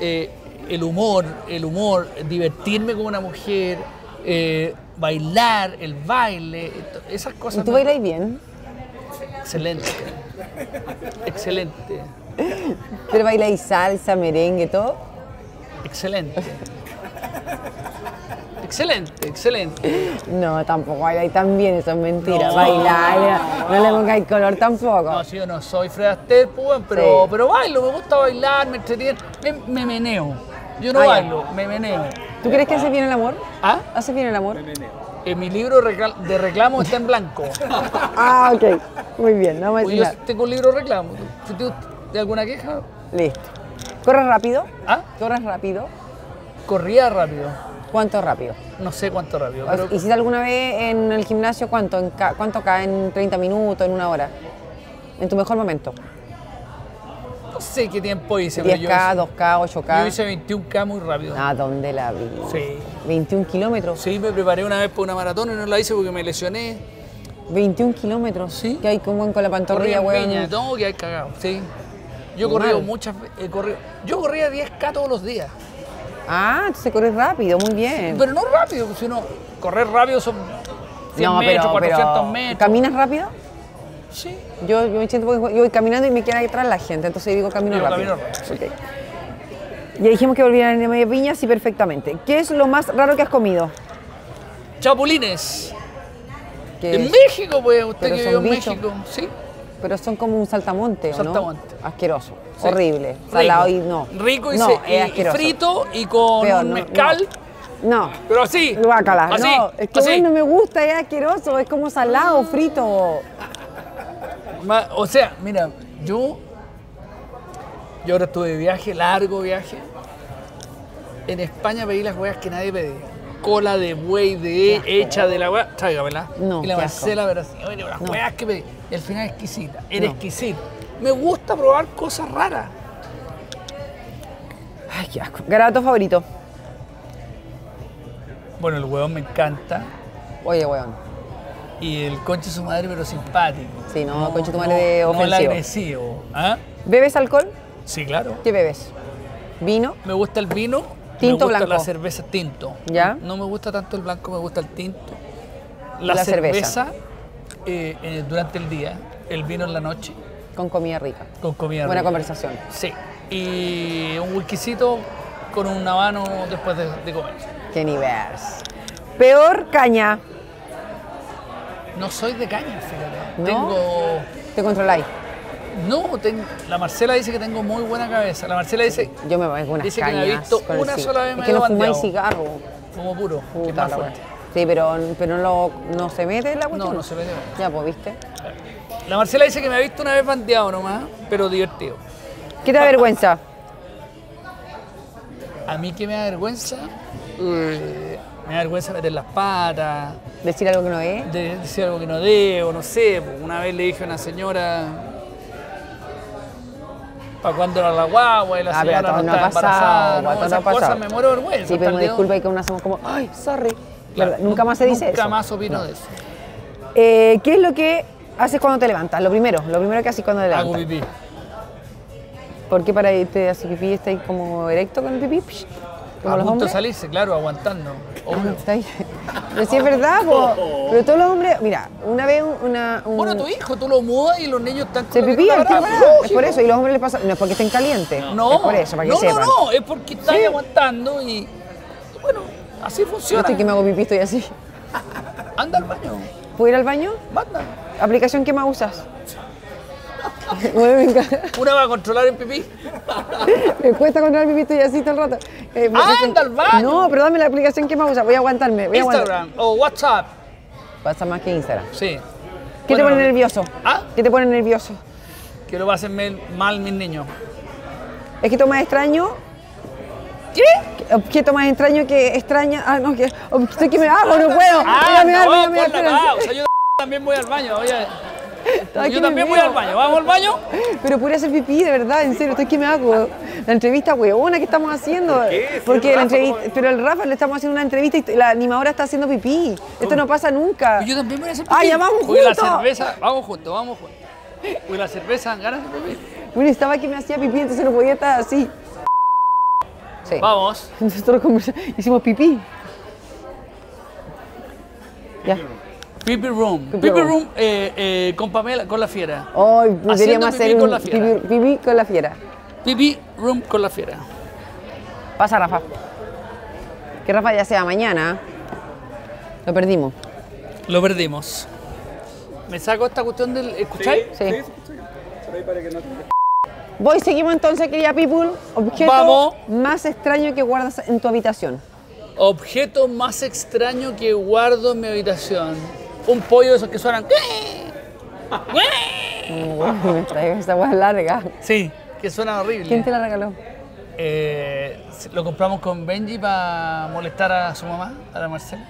eh, el humor, el humor, divertirme con una mujer, eh, bailar, el baile, esas ¿Y cosas. tú me- bailas bien? Excelente. Excelente. ¿Pero bailáis salsa, merengue, todo? Excelente. Excelente, excelente. No, tampoco bailáis tan bien, eso es mentira. No. Bailar, no le pongáis color tampoco. No, si yo no soy Fred Astaire, pues, pero, Sí. pero bailo, me gusta bailar, me entretiene, me, me meneo. Yo no Ah, ya. bailo, me meneo. ¿Tú crees que hace bien el amor? ¿Ah? ¿Hace bien el amor? En mi libro de reclamo está en blanco. [laughs] Ah, ok. Muy bien, no me Porque yo tengo un libro de reclamo. ¿Tú de alguna queja? Listo. ¿Corres rápido? ¿Ah? ¿Corres rápido? Corría rápido. ¿Cuánto rápido? No sé cuánto rápido. Pero ¿Hiciste alguna vez en el gimnasio cuánto? ¿En ca- ¿Cuánto cae en 30 minutos, en una hora? En tu mejor momento. No sé qué tiempo hice. pero yo 10K, hice- 2K, 8K. Yo hice 21K muy rápido. ¿A dónde la vi? Sí. 21 kilómetros. Sí, me preparé una vez para una maratón y no la hice porque me lesioné. 21 kilómetros. Sí. Que hay como con la Corrí pantorrilla, weón. No, que hay cagado. Sí. Yo mal. muchas he corrido. Yo corría 10K todos los días. Ah, entonces corres rápido, muy bien. Pero no rápido, si uno correr rápido son 100 metros, 400 metros. ¿Caminas rápido? Sí. Yo, yo me siento porque yo voy caminando y me queda detrás la gente, entonces digo camino Digo, rápido. camino rápido, Ok. Ya dijimos que volvieran a media piña, sí, perfectamente. ¿Qué es lo más raro que has comido? Chapulines. ¿Qué En es? México, pues, usted que vive en bichos. México. Sí. Pero son como un saltamonte, ¿o Saltamonte. no? Asqueroso, Sí. horrible, Rico. salado y no. Rico y, no, se- es y- y asqueroso. frito y con Peor, un no, mezcal. No. Pero así. Guácala, Así. no, es que así. no me gusta, es asqueroso, es como salado, frito. Ma- O sea, mira, yo. Yo ahora estuve de viaje, largo viaje. En España pedí las huevas que nadie pedía. Cola de buey, de hecha de la hueá. Tráigamela. No, Y la. Marcela, pero así. Oye, las No. huevas que pedí. Y al final exquisita. Era No. exquisita. Me gusta probar cosas raras. Ay, qué asco. Garabato favorito. Bueno, el huevón me encanta. Oye, weón. Y el conche su madre, pero simpático. Sí, no, conche tu madre de No el ofensivo. agresivo. ¿Ah? ¿Bebes alcohol? Sí, claro. ¿Qué bebes? ¿Vino? Me gusta el vino. ¿Tinto me gusta blanco? la cerveza tinto. ¿Ya? No me gusta tanto el blanco, me gusta el tinto. La La, cerveza. cerveza, eh, eh, durante el día, el vino en la noche, Con comida rica. con comida Buena rica. conversación. Sí. Y un whiskycito con un habano después de, de comer. Qué nivers. Peor caña. No soy de caña, fíjate. ¿No? Tengo. Te controláis. No, tengo, la Marcela dice que tengo muy buena cabeza. La Marcela dice, Yo me voy con unas Dice que me ha visto una sola vez Es me que no fumáis cigarro. como puro, que Puta más la. Sí, pero, pero no, lo- no se mete la No, cuestión. no se mete. Ya, pues, ¿viste? La Marcela dice que me ha visto una vez bandeado nomás, pero divertido. ¿Qué te da vergüenza? A mí que me da vergüenza, eh, me da vergüenza meter las patas, Decir algo que no es. de decir algo que no debo, no sé. Una vez le dije a una señora. ¿Para cuándo era la guagua? Y la Ah, pero señora no ha estaba pasado, No, esas pasado. cosas me muero de vergüenza. Sí, de hoy. disculpas y que una hacemos como, ay, sorry. Nunca más se dice Nunca eso. más opino de eso. Eh, ¿Qué es lo que haces cuando te levantas? Lo primero, lo primero que haces cuando te Hago levantas. pipí. ¿Por qué para irte a hacer pipí estáis como erecto con el pipí? Como A los punto de hombres. salirse, claro, aguantando. Ah, Obvio. ahí. Pero sí es verdad, po. [laughs] pero todos los hombres, mira, una vez una, un, Bueno, tu hijo, tú lo mudas y los niños están se pipí al tiempo, es por eso, y los hombres les pasa, no es porque estén calientes, No, es por eso, para que no, sepan. no, no, es porque estás aguantando y, y bueno, así Yo funciona. estoy que me hago pipí, estoy así. Anda al baño, ¿Puedo ir al baño? manda. ¿Aplicación que más usas? [laughs] Bueno. Una va a controlar el pipí. [laughs] Me cuesta controlar mi pito y así todo el rato. Eh, me- ¡Anda al baño! No, pero dame la aplicación que más usa. Voy a aguantarme. Voy a aguantar. Instagram o WhatsApp. Pasa más que Instagram. Sí. ¿Qué Bueno, te pone nervioso? ¿Ah? ¿Qué te pone nervioso? Que lo pasen mal- mal mis niños. ¿Objeto más extraño? ¿Qué? ¿Objeto más extraño que extraña? Ah, no, que objeto que me hago, no puedo. Ah, Voy a no, voy a por la espérense. causa. Yo también voy al baño. Oye, Ay, yo también voy al baño. ¿Vamos al baño? Pero pude hacer pipí, de verdad, en serio, estoy que me hago. La entrevista huevona que estamos haciendo. qué? Si Porque el la entrevista, pero el Rafa le estamos haciendo una entrevista y la animadora está haciendo pipí. Esto no pasa nunca. Yo también voy a hacer pipí. Ah, ya vamos Porque la juntos. cerveza, vamos juntos, vamos juntos. Porque la cerveza ganas de pipí. Bueno, estaba que me hacía pipí, entonces no podía estar así. Sí. Vamos. Nosotros hicimos pipí. Ya. Pipi Room. Pipi Pipi Room. Room eh, eh, con Pamela, con la fiera. Hoy Haciendo deberíamos pipí hacer con la fiera. pipí, pipí con la fiera. Pipi Room con la fiera. Pasa, Rafa. Que Rafa ya sea mañana. Lo perdimos. Lo perdimos. Me saco esta cuestión del. ¿Escucháis? Sí. Voy, seguimos entonces, querida people. Objeto Vamos. más extraño que guardas en tu habitación. Objeto más extraño que guardo en mi habitación. Un pollo de esos que suenan. Uy, [laughs] me traigo esa hueá larga. Sí, que suena horrible. ¿Quién te la regaló? Eh, lo compramos con Benji para molestar a su mamá, a la Marcela.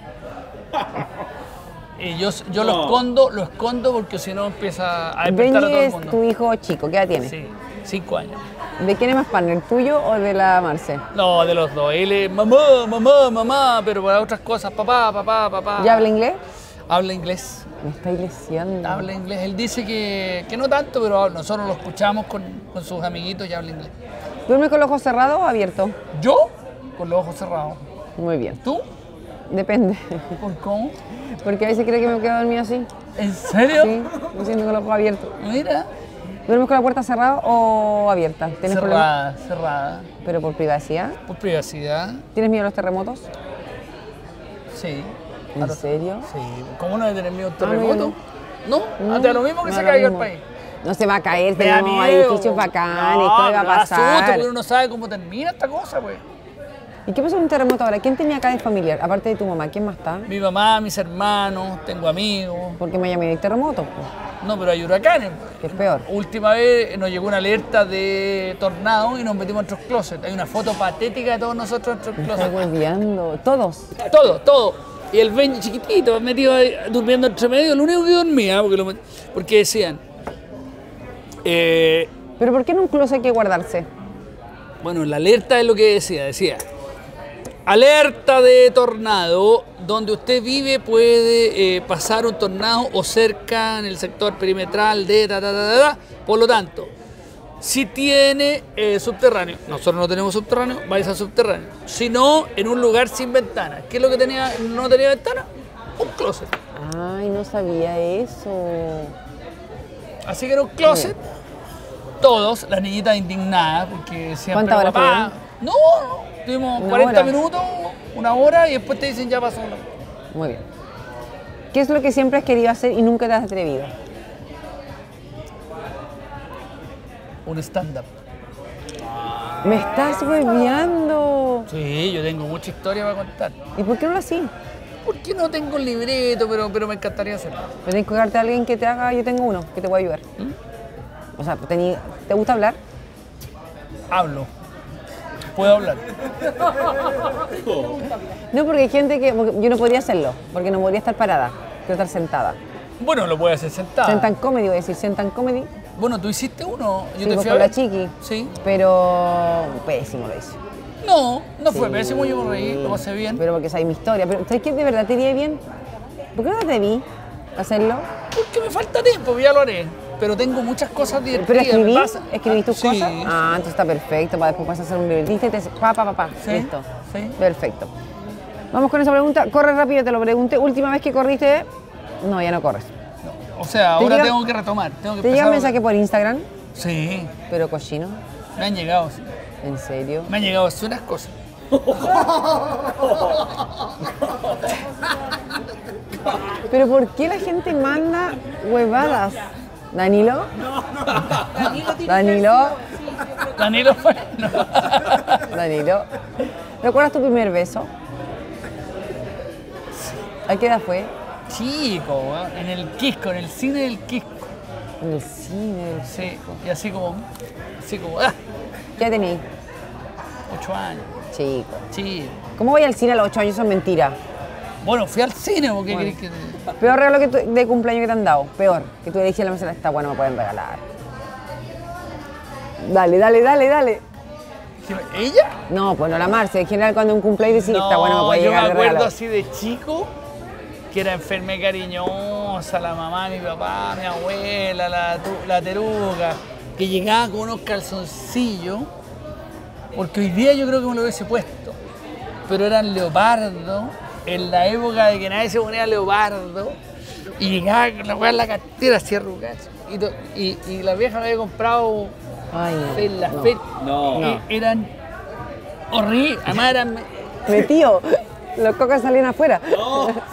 Y yo, yo lo No. escondo, lo escondo porque si no empieza a despertar a todo el es mundo. tu hijo chico, ¿qué edad tiene? Sí, cinco años. ¿De quién es más partner, tuyo o de la Marce? No, de los dos. Él es mamá, mamá, mamá, pero para otras cosas, papá, papá, papá. ¿Ya habla inglés? Habla inglés. Me está iglesiando. Habla inglés. Él dice que, que no tanto, pero nosotros lo escuchamos con, con sus amiguitos y habla inglés. ¿Duerme con los ojos cerrados o abiertos? Yo, con los ojos cerrados. Muy bien. ¿Tú? Depende. ¿Por cómo? Porque a veces cree que me quedo dormido así. ¿En serio? Sí, me siento con los ojos abiertos. Mira. ¿Duermes con la puerta cerrada o abierta? ¿Tienes problemas? Cerrada, cerrada. Pero por privacidad. Por privacidad, ¿Tienes miedo a los terremotos? sí. ¿En serio? Sí. ¿Cómo no debe tener miedo a un Ah, no, terremoto? ¿No? ¿A ti da lo mismo que Me se caiga el país? No se va a caer, Me tenemos miedo. edificios bacanes, no, todo va a pasar. porque uno no sabe cómo termina esta cosa, pues. ¿Y qué pasa con un terremoto ahora? ¿Quién tenía acá de familiar? Aparte de tu mamá, ¿quién más está? Mi mamá, mis hermanos, tengo amigos. Porque Miami hay terremotos, pues, No, pero hay huracanes. que es peor. Última vez nos llegó una alerta de tornado y nos metimos en nuestros closets. Hay una foto patética de todos nosotros en nuestros closets. volviendo. Todos. Todo, todo. Y el Benji chiquitito, metido ahí, durmiendo entre medio, lo único que dormía, porque, lo porque decían, eh, ¿Pero por qué en un closet hay que guardarse? bueno, la alerta es lo que decía, decía, alerta de tornado, donde usted vive puede eh, pasar un tornado o cerca en el sector perimetral de ta, ta, ta, ta, ta. por lo tanto, si tiene eh, subterráneo, nosotros no tenemos subterráneo, vais al subterráneo, si no, en un lugar sin ventana, ¿qué es lo que tenía, no tenía ventana? Un closet. Ay, no sabía eso. Así que era un closet. Todos, las niñitas indignadas, porque siempre. ¿Cuántas horas papá, No, no, tuvimos Una 40 hora. minutos, una hora y después te dicen ya pasó una hora. Muy bien. ¿Qué es lo que siempre has querido hacer y nunca te has atrevido? Un stand-up. Me estás hueveando. Sí, yo tengo mucha historia para contar. ¿Y por qué no lo así? ¿Por qué no tengo un libreto? Pero, pero me encantaría hacerlo. Pero tienes que buscarte a alguien que te haga, yo tengo uno, que te voy a ayudar. O sea, tení- ¿te gusta hablar? Hablo. puedo hablar. No, porque hay gente que. porque yo no podría hacerlo, porque no podría estar parada, quiero estar sentada. Bueno, lo puedes hacer sentado. Sentan comedy, voy a decir, sentan comedy. Bueno, tú hiciste uno. Yo Sí, te fui a con la chiqui. Sí. Pero pésimo lo hice. No, no fue Sí. pésimo, yo me reí, lo pasé bien. Pero porque sabes mi historia. Pero ¿sabes qué? De verdad te iría bien. ¿Por qué no te vi hacerlo? Porque me falta tiempo, ya lo haré. Pero tengo muchas cosas divertidas. ¿Pero escribí? ¿Escribís tus Sí, cosas? Ah, entonces está perfecto. Para después vas a hacer un libretista y te dices, pa, pa, pa, pa. Sí, Listo. sí. Perfecto. Vamos con esa pregunta. Corre rápido, te lo pregunté. Última vez que corriste. No, ya no corres. O sea, ahora tengo que retomar. Tengo que ¿Te llega un mensaje por Instagram? Sí, Pero cochino. me han llegado, sí. ¿En serio? Me han llegado así unas cosas. ¿Pero por qué la gente manda huevadas? ¿Danilo? ¿Danilo? Danilo fue. no. ¿Danilo? ¿Recuerdas tu primer beso? ¿A qué edad fue? Chico, weón, en el Quisco, en el cine del Quisco. En el cine. Sí, y así como. Así como. ¡Ah! ¿Qué tenías? Ocho años. Chico. Sí. ¿Cómo voy al cine a los 8 años? Eso es mentira. Bueno, fui al cine, porque querés que.? Peor regalo que tu- de cumpleaños que te han dado. Peor. Que tú le dijiste a la mesera, está bueno, me pueden regalar. Dale, dale, dale, dale. ¿Ella? No, pues no la Marce. En general, cuando un cumpleaños decís, está bueno, me puede yo llegar me de acuerdo regalo. así de chico, que era enferma y cariñosa, la mamá, mi papá, mi abuela, la, la teruga, que llegaba con unos calzoncillos, porque hoy día yo creo que me lo hubiese puesto, pero eran leopardo, en la época de que nadie se ponía leopardo, y llegaba con la weá en la cartera así arrugada, y, to- y, y la vieja me había comprado Ay, no. en la no. feria. No. Y Eran horribles, además eran... Metido. Los cocas salían afuera. [laughs]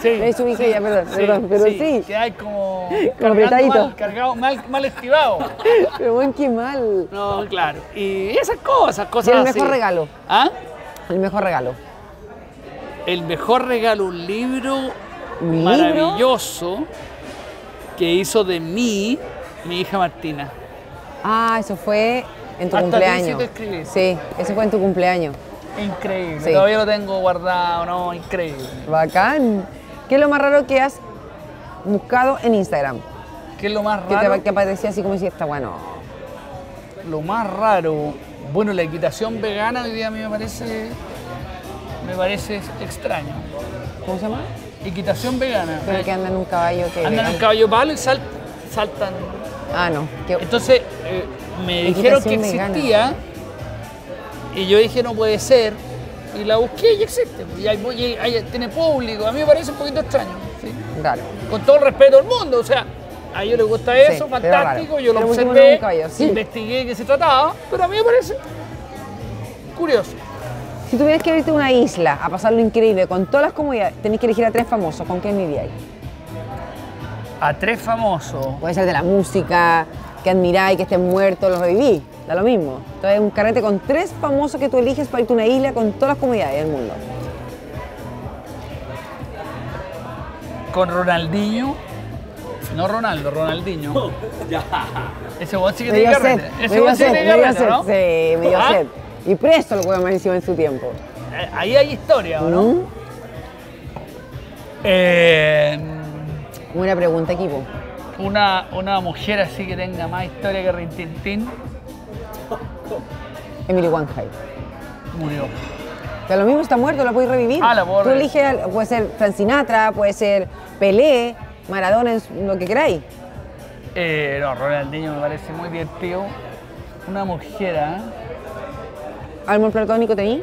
Sí. Me hizo hija ya, perdón, Sí, perdón, pero sí. Que hay como. Apretadito. Mal, cargado, mal, mal estivado. [laughs] Pero buen qué mal. No, claro. Y esas cosas, Y cosas el así. mejor regalo. ¿Ah? El mejor regalo. El mejor regalo, un libro ¿Un maravilloso que hizo de mí mi hija Martina. Ah, eso fue en tu Hasta cumpleaños. sí. Sí, eso fue en tu cumpleaños. Increíble. Sí. Todavía lo tengo guardado, no, increíble. Bacán. ¿Qué es lo más raro que has buscado en Instagram? ¿Qué es lo más Que raro? te que aparecía así como si está bueno. Lo más raro. Bueno, la equitación vegana hoy día a mí me parece. Me parece extraño. ¿Cómo se llama? Equitación vegana. Pero que anda en un caballo que. andan en un caballo palo y sal- saltan. Ah, no. Entonces eh, me dijeron que vegana. Y yo dije no puede ser y la busqué y existe. Y voy- y ahí tiene público. A mí me parece un poquito extraño. ¿sí? Raro. Con todo el respeto del mundo. O sea, a ellos les gusta eso, fantástico. Yo lo Pero observé, sí. investigué de qué se trataba, pero a mí me parece curioso. Si tuvieras que irte a una isla a pasarlo increíble con todas las comodidades, tenés que elegir a tres famosos. ¿Con quién iríais? A tres famosos. Puede ser de la música, que admiráis, que estén muertos, los revivís. Da lo mismo. Entonces, un carrete con tres famosos que tú eliges para irte a una isla con todas las comodidades del mundo. Con Ronaldinho. No Ronaldo, Ronaldinho. [laughs] Ya. Ese weón sí que tiene carrete. Ese weón sí que tiene carrete. ¿no? Sí, me dio ¿Ah? sed. Y presto lo puedo encima en su tiempo. Eh, Ahí hay historia, ¿o ¿no? ¿Mm? Eh, Buena pregunta, equipo. una, una mujer así que tenga más historia que Rintintín Emily Wanhai. murió. Que lo mismo está muerto, la puedes revivir. Ah, la puedo Tú eliges, al- puede ser Frank Sinatra, puede ser Pelé, Maradona, es lo que queráis. Eh, no, Ronaldinho me parece muy divertido. Una mujer, ¿ah? ¿Amor platónico tení?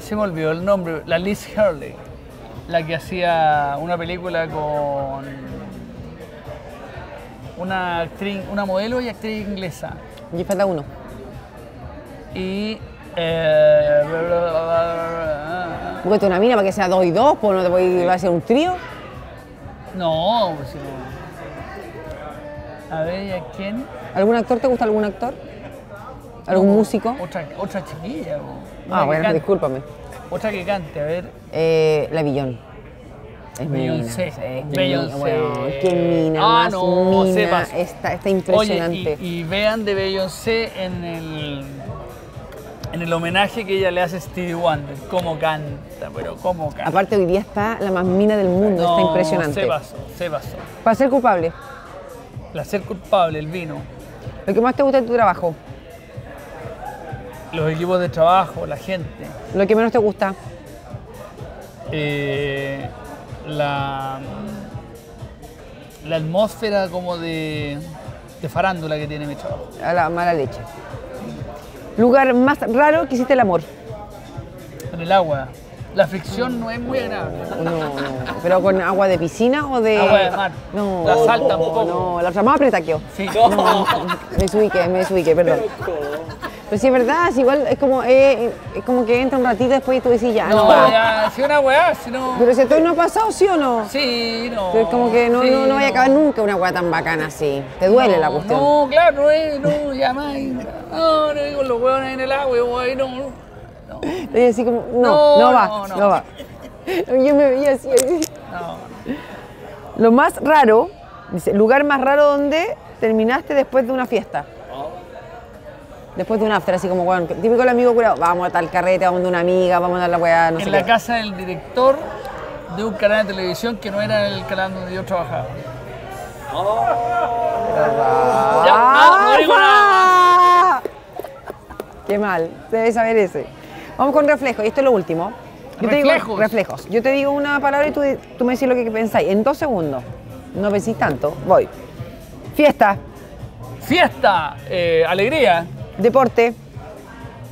Se me olvidó el nombre. La Liz Hurley. La que hacía una película con una actriz, una modelo y actriz inglesa. Y falta uno. Y. Eh, Búscate una mina para que sea dos y dos, pues no te voy a ser un trío. no, pues si no. A ver, ¿y a quién? ¿Algún actor te gusta algún actor? ¿Algún No, músico? Otra, otra chiquilla. Ah, bueno, cante. discúlpame. Otra que cante, a ver. Eh, la Villón. Es Beyoncé. Beyoncé. qué mina, Ah, más no, mina, está, está impresionante. Oye, y, y vean de Beyoncé en el, en el homenaje que ella le hace a Stevie Wonder. Cómo canta, pero cómo canta. Aparte hoy día está la más mina del mundo, está impresionante. Se pasó, se pasó. Para ser culpable, Placer culpable, el vino. lo que más te gusta de tu trabajo, Los equipos de trabajo, la gente. lo que menos te gusta, eh, la, la atmósfera como de, de farándula que tiene trabajo. a la mala leche. Lugar más raro que hiciste el amor. En el agua. La fricción no es muy agradable. No, pero con agua de piscina o de. Agua de mar. No, La sal tampoco. No, la otra más aprieta que yo. Sí. No, me desubiqué, me desubiqué, perdón. Pero sí es verdad, igual, es como, eh, es como que entra un ratito después y tú decís ya, no, No, va. ya, si una weá, si no. Pero si esto no ha pasado, ¿sí o no? Sí, no. Es como que no, sí, no, no vaya a acabar nunca una agua tan bacana así. Te duele la No, cuestión. No, claro, no es, no, ya más. No, no, con los huevones en el agua, yo voy, no. No. [laughs] Y así como, no, No, no, va, no, no, no. va. Yo me veía así, así. no. Lo más raro, dice, lugar más raro donde terminaste después de una fiesta. Después de un after, así como, bueno, típico el amigo curado, vamos a tal carrete, vamos de una amiga, vamos a dar la weá, no sé en la qué. casa del director de un canal de televisión que no era el canal donde yo trabajaba. Ya, ah, no digo ¡Ah! Qué mal, debes saber ese. Vamos con reflejos, y esto es lo último. Yo te digo- Reflejos. reflejos. Yo te digo una palabra y tú, tú me decís lo que pensáis. En dos segundos. No pensís tanto. Voy. Fiesta, Fiesta, eh, alegría, deporte,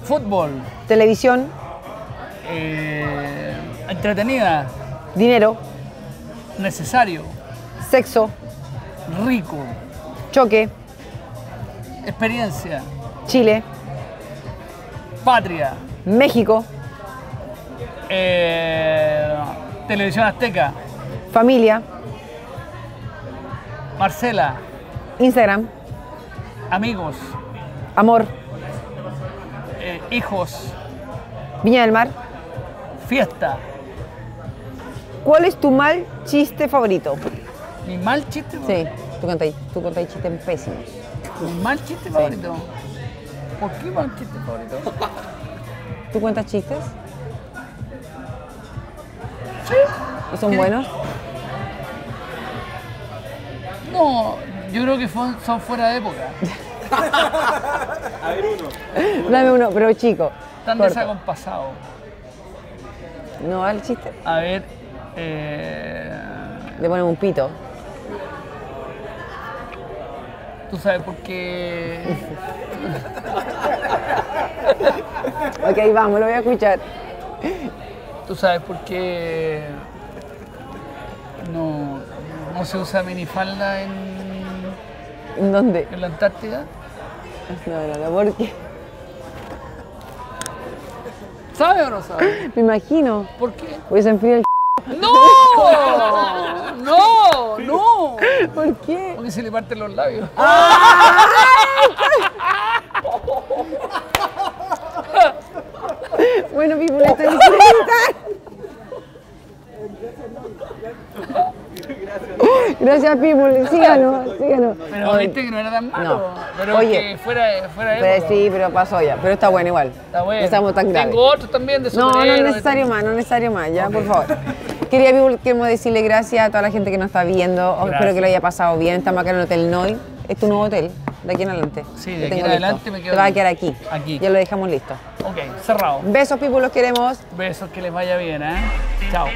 fútbol, televisión, eh, entretenida, dinero, necesario, sexo, rico, choque, experiencia, Chile, patria, México, eh, televisión azteca, familia, Marcela, Instagram, amigos, amor, eh, hijos, Viña del Mar. fiesta. ¿Cuál es tu mal chiste favorito? Mi mal chiste, Sí, tú contáis, tú contáis chistes pésimos. mi mal chiste favorito. ¿Por qué mal chiste favorito? ¿Tú cuentas chistes? Sí. ¿Y son ¿Qué? buenos? No, yo creo que fue- son fuera de época. [laughs] A ver uno. Dame uno, pero chico. Están corto. desacompasados. No va el chiste. A ver. Eh, Le ponen un pito. Tú sabes por qué. Ok, vamos, lo voy a escuchar. Tú sabes por qué. No, no se usa minifalda en, ¿En dónde? en la Antártida. No, no, no, porque ¿Sabe o no sabe? me imagino. ¿Por qué? Porque se enfría el. ¡No! [laughs] ¿Por qué? Porque se le parten los labios. [laughs] Bueno, Pipo, esto es. Gracias, Pipo. Síganos, síganos. Pero viste que no era tan malo. No. Pero Oye. que fuera, fuera pero época. sí, pero pasó ya. Pero está bueno igual. Está bueno. No estamos tan graves. Tengo otros también de No, no es necesario más, no es necesario más, ya, por favor. Quería queremos decirle gracias a toda la gente que nos está viendo. Espero Gracias. que lo haya pasado bien. Estamos acá en el Hotel Noi. Es tu nuevo hotel, de aquí en adelante. Sí, de aquí en adelante me quedo Te vas a quedar aquí. Aquí. Ya lo dejamos listo. Ok, cerrado. Besos, Pipo, los queremos. Besos, que les vaya bien, ¿eh? Chao.